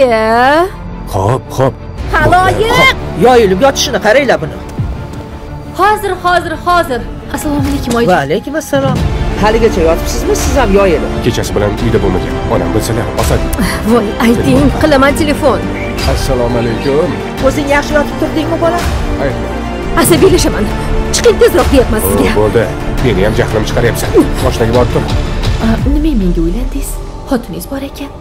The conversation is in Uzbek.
aka Xo'p, xo'p. Haloyiq. Yoyilib yotishini qaranglar buni. Hozir, hozir, hozir. Assalomu alaykum oyi. Va alaykum assalom. Haligacha yotibsizmi siz ham yoyilib? Kechasi bilan uyda bo'lmagan. Onam bilsalar, osadi. Voy, ayting, qilaman telefon. Assalomu alaykum. O'zing yaxshi yotib turdingmi bola? Asabiylashaman. Chiqing tezroq deyapman sizga. Bo'ldi. Meni ham jahlim chiqaryapsan. Boshqa borib tur. Nima menga o'ylandingiz? Xotiningiz bor ekan.